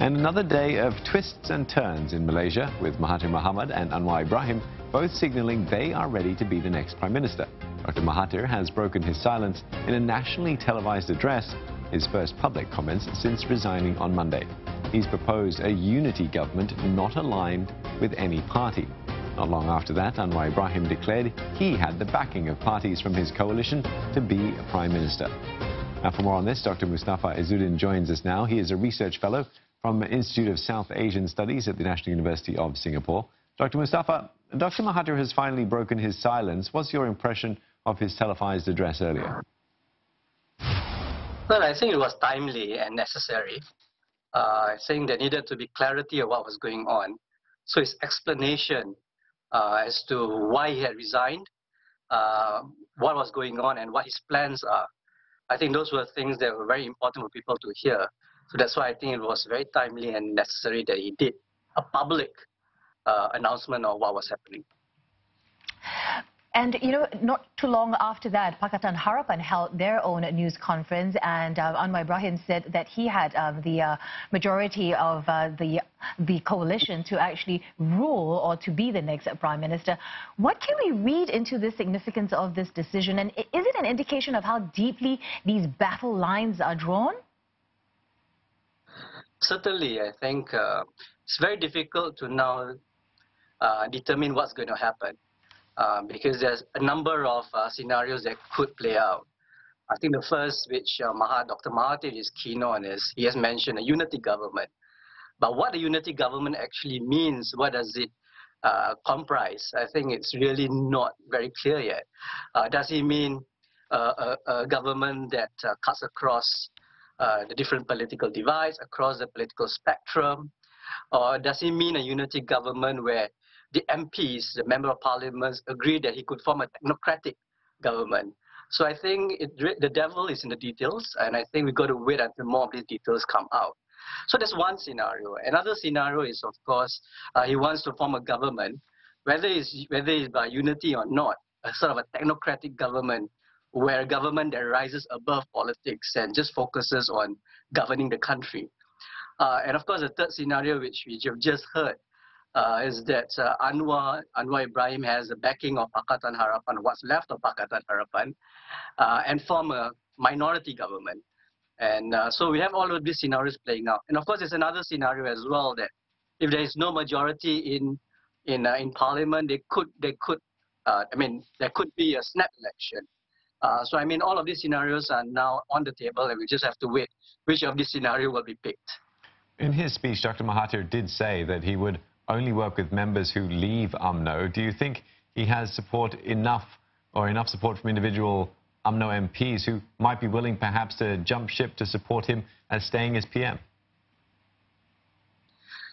And another day of twists and turns in Malaysia with Mahathir Mohamad and Anwar Ibrahim both signaling they are ready to be the next Prime Minister. Dr. Mahathir has broken his silence in a nationally televised address, his first public comments since resigning on Monday. He's proposed a unity government not aligned with any party. Not long after that, Anwar Ibrahim declared he had the backing of parties from his coalition to be a Prime Minister. Now, for more on this, Dr. Mustafa Izzuddin joins us now. He is a research fellow from the Institute of South Asian Studies at the National University of Singapore. Dr. Mustafa, Dr. Mahathir has finally broken his silence. What's your impression of his televised address earlier? Well, I think it was timely and necessary. Uh, think there needed to be clarity of what was going on. So his explanation uh, as to why he had resigned, uh, what was going on, and what his plans are. I think those were things that were very important for people to hear. So that's why I think it was very timely and necessary that he did a public uh, announcement of what was happening. And, you know, not too long after that, Pakatan Harapan held their own news conference, and uh, Anwar Ibrahim said that he had um, the uh, majority of uh, the, the coalition to actually rule or to be the next prime minister. What can we read into the significance of this decision? And is it an indication of how deeply these battle lines are drawn? Certainly, I think uh, it's very difficult to now uh, determine what's going to happen uh, because there's a number of uh, scenarios that could play out. I think the first, which uh, Mahat, Dr. Mahathir is keen on, is he has mentioned a unity government. But what a unity government actually means, what does it uh, comprise? I think it's really not very clear yet. does he mean a, a, government that cuts across uh, the different political divides across the political spectrum? Or does it mean a unity government where the MPs, the member of parliaments, agree that he could form a technocratic government? So I think it, the devil is in the details, and I think we've got to wait until more of these details come out. So that's one scenario. Another scenario is, of course, uh, he wants to form a government, whether it's, whether it's by unity or not, a sort of a technocratic government where government that rises above politics and just focuses on governing the country. Uh, and of course, the third scenario, which we have just heard, uh, is that uh, Anwar, Anwar Ibrahim has the backing of Pakatan Harapan, what's left of Pakatan Harapan, uh, and form a minority government. And uh, so we have all of these scenarios playing out. And of course, there's another scenario as well that if there is no majority in in uh, in parliament, they could they could I mean there could be a snap election uh, so I mean, all of these scenarios are now on the table, and we just have to wait which of these scenarios will be picked. In his speech, Dr. Mahathir did say that he would only work with members who leave UMNO. Do you think he has support enough or enough support from individual UMNO MPs who might be willing perhaps to jump ship to support him as staying as PM?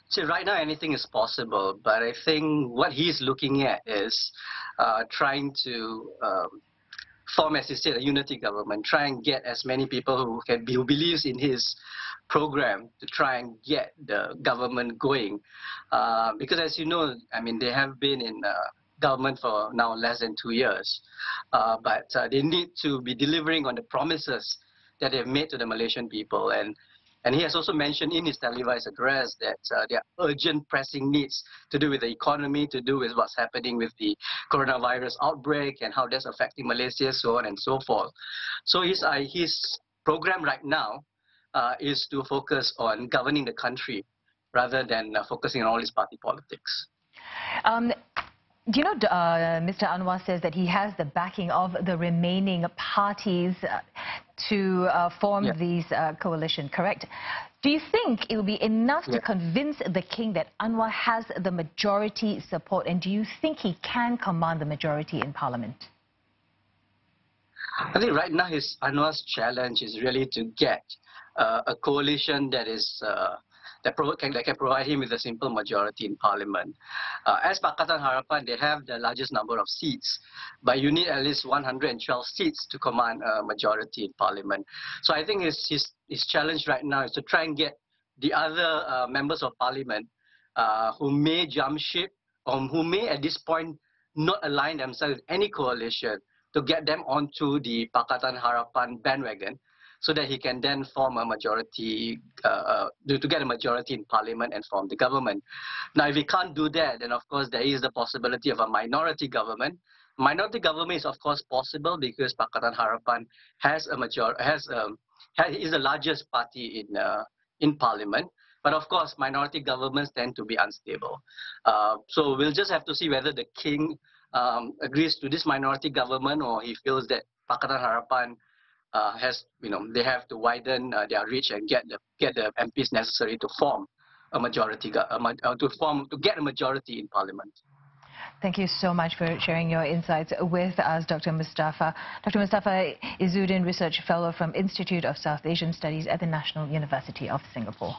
See, right now anything is possible, but I think what he's looking at is uh, trying to um, form, as he said, a unity government, try and get as many people who can be, who believes in his program to try and get the government going. Uh, because as you know, I mean, they have been in uh, government for now less than two years, uh, but uh, they need to be delivering on the promises that they've made to the Malaysian people. And and he has also mentioned in his televised address that uh, there are urgent pressing needs to do with the economy, to do with what's happening with the coronavirus outbreak and how that's affecting Malaysia, so on and so forth. So his, uh, his program right now uh, is to focus on governing the country rather than uh, focusing on all his party politics. Um, do you know, uh, Mr. Anwar says that he has the backing of the remaining parties uh, to uh, form yeah. these uh, coalition, correct? Do you think it will be enough yeah. to convince the king that Anwar has the majority support? And do you think he can command the majority in parliament? I think right now his Anwar's challenge is really to get uh, a coalition that is uh, that, can, that can provide him with a simple majority in parliament. Uh, as Pakatan Harapan, they have the largest number of seats, but you need at least 112 seats to command a majority in parliament. So I think his, his, his challenge right now is to try and get the other uh, members of parliament uh, who may jump ship or who may at this point not align themselves with any coalition to get them onto the Pakatan Harapan bandwagon so that he can then form a majority, uh, uh, to, get a majority in parliament and form the government. Now, if he can't do that, then of course there is the possibility of a minority government. Minority government is of course possible because Pakatan Harapan has a major has um, is the largest party in uh, in parliament. But of course, minority governments tend to be unstable. Uh, so we'll just have to see whether the king um, agrees to this minority government or he feels that Pakatan Harapan uh, has, you know, they have to widen uh, their reach and get the get the MPs necessary to form a majority, uh, to form to get a majority in parliament. Thank you so much for sharing your insights with us, Dr. Mustafa. Dr. Mustafa Izzuddin, Research Fellow from Institute of South Asian Studies at the National University of Singapore.